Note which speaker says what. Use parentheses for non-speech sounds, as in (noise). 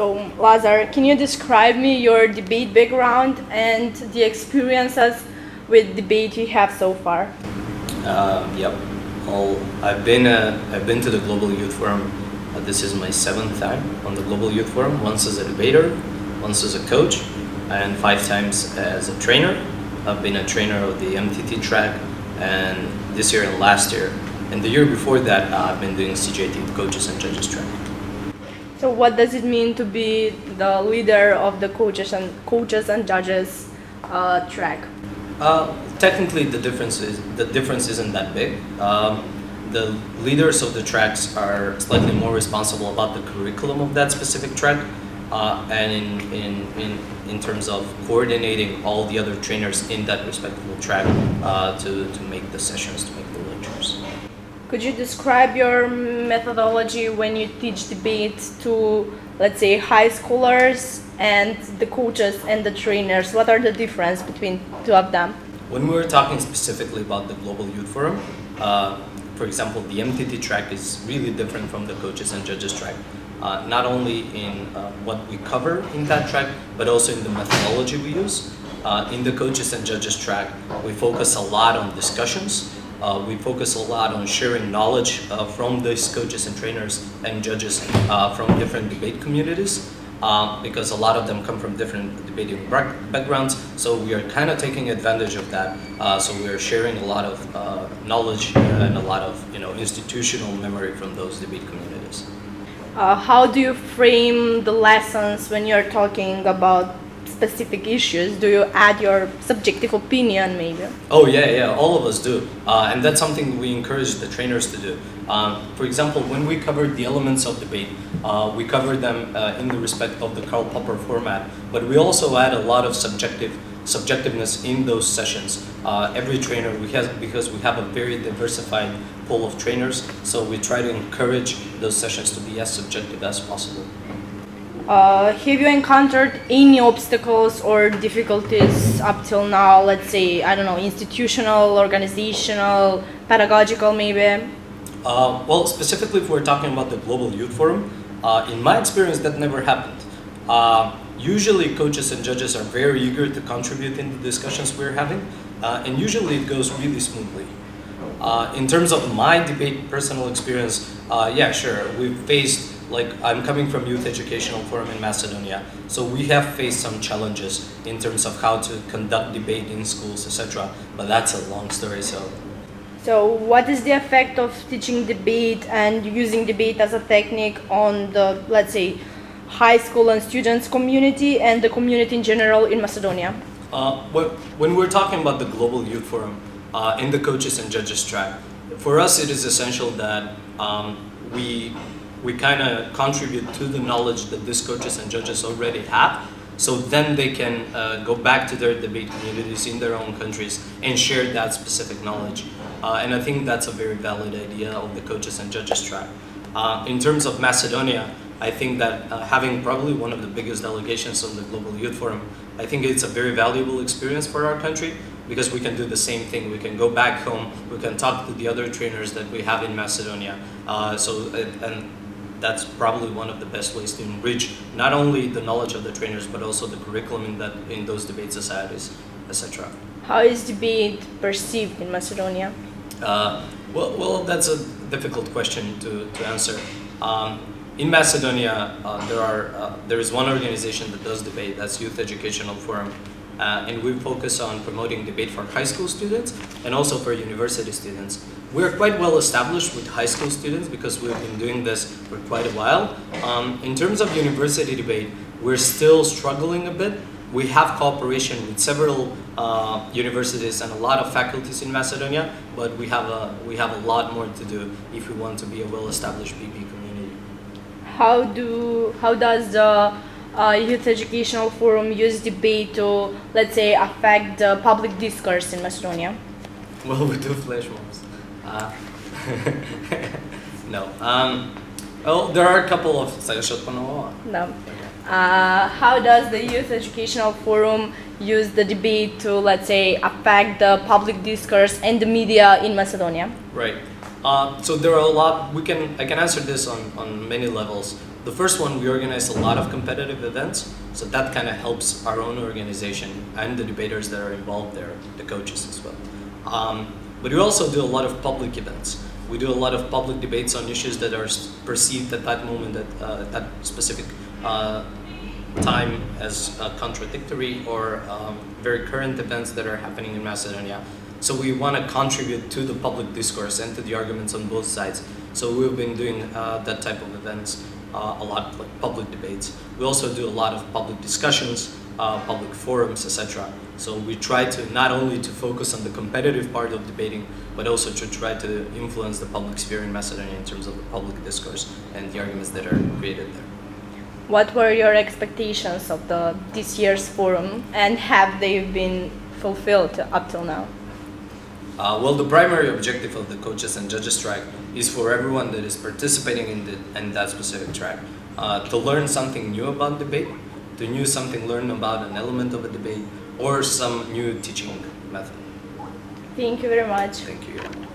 Speaker 1: So, Lazar, can you describe me your debate background and the experiences with debate you have so far?
Speaker 2: Um, yep. Well, I've been uh, I've been to the Global Youth Forum. Uh, this is my seventh time on the Global Youth Forum. Once as a debater, once as a coach, and five times as a trainer. I've been a trainer of the MTT track, and this year and last year, and the year before that, uh, I've been doing CJT, coaches and judges track.
Speaker 1: So, what does it mean to be the leader of the coaches and coaches and judges uh, track?
Speaker 2: Uh, technically, the difference is the difference isn't that big. Um, the leaders of the tracks are slightly more responsible about the curriculum of that specific track, uh, and in, in, in, in terms of coordinating all the other trainers in that respective track uh, to, to make the sessions, to make the.
Speaker 1: Could you describe your methodology when you teach debate to, let's say, high schoolers and the coaches and the trainers? What are the difference between two of them?
Speaker 2: When we were talking specifically about the Global Youth Forum, uh, for example, the MTT track is really different from the coaches and judges track. Uh, not only in uh, what we cover in that track, but also in the methodology we use. Uh, in the coaches and judges track, we focus a lot on discussions uh, we focus a lot on sharing knowledge uh, from these coaches and trainers and judges uh, from different debate communities. Uh, because a lot of them come from different debating backgrounds, so we are kind of taking advantage of that. Uh, so we are sharing a lot of uh, knowledge and a lot of you know institutional memory from those debate communities.
Speaker 1: how do you frame the lessons when you're talking about specific issues? Do you add your subjective opinion maybe?
Speaker 2: Oh yeah, yeah, all of us do. Uh, and that's something we encourage the trainers to do. Um, for example, when we covered the elements of debate, uh, we covered them uh, in the respect of the Karl Popper format, but we also add a lot of subjective subjectiveness in those sessions. Uh, every trainer, we have, because we have a very diversified pool of trainers, so we try to encourage those sessions to be as subjective as possible.
Speaker 1: Uh, have you encountered any obstacles or difficulties up till now? Let's say, I don't know, institutional, organizational, pedagogical, maybe?
Speaker 2: Uh, well, specifically, if we're talking about the Global Youth Forum, uh, in my experience, that never happened. Uh, usually, coaches and judges are very eager to contribute in the discussions we're having, uh, and usually it goes really smoothly. Uh, in terms of my debate personal experience, yeah, sure, we've faced like I'm coming from Youth Educational Forum in Macedonia, so we have faced some challenges in terms of how to conduct debate in schools, etc. But that's a long story. So,
Speaker 1: so what is the effect of teaching debate and using debate as a technique on the, let's say, high school and students community and the community in general in Macedonia?
Speaker 2: Uh, when we're talking about the Global Youth Forum uh, in the coaches and judges track, for us it is essential that um, we we kind of contribute to the knowledge that these coaches and judges already have. So then they can uh, go back to their debate communities in their own countries and share that specific knowledge. Uh, and I think that's a very valid idea of the coaches and judges track. Uh, in terms of Macedonia, I think that uh, having probably one of the biggest delegations on the Global Youth Forum, I think it's a very valuable experience for our country because we can do the same thing. We can go back home, we can talk to the other trainers that we have in Macedonia. Uh, so, and that's probably one of the best ways to enrich not only the knowledge of the trainers but also the curriculum in that in those debate societies, etc.
Speaker 1: How is debate perceived in Macedonia?
Speaker 2: Uh, well, well, that's a difficult question to, to answer. Um, in Macedonia, uh, there are uh, there is one organization that does debate. That's Youth Educational Forum, uh, and we focus on promoting debate for high school students and also for university students. We're quite well established with high school students because we've been doing this for quite a while. Um, in terms of university debate, we're still struggling a bit. We have cooperation with several uh, universities and a lot of faculties in Macedonia, but we have a we have a lot more to do if we want to be a well-established BP community.
Speaker 1: How do how does the uh, youth educational forum use debate to, let's say, affect the public discourse in Macedonia?
Speaker 2: Well, (laughs) we do flash mobs. Uh, (laughs) no. Um, well, there are a couple of...
Speaker 1: No. Uh, how does the Youth Educational Forum use the debate to, let's say, affect the public discourse and the media in Macedonia?
Speaker 2: Right. Uh, so there are a lot. We can I can answer this on on many levels. The first one, we organize a lot of competitive events, so that kind of helps our own organization and the debaters that are involved there, the coaches as well. Um, but we also do a lot of public events. We do a lot of public debates on issues that are perceived at that moment, at uh, that specific uh, time as uh, contradictory or um, very current events that are happening in Macedonia. So we want to contribute to the public discourse and to the arguments on both sides. So we've been doing uh, that type of events uh, a lot, like public debates. We also do a lot of public discussions, uh, public forums, etc. So we try to not only to focus on the competitive part of debating, but also to try to influence the public sphere in Macedonia in terms of the public discourse and the arguments that are created there.
Speaker 1: What were your expectations of the this year's forum, and have they been fulfilled up till now?
Speaker 2: Uh, well, the primary objective of the coaches and judges track is for everyone that is participating in, the, in that specific track uh, to learn something new about debate, to new something learn about an element of a debate, or some new teaching method.
Speaker 1: Thank you very much.
Speaker 2: Thank you.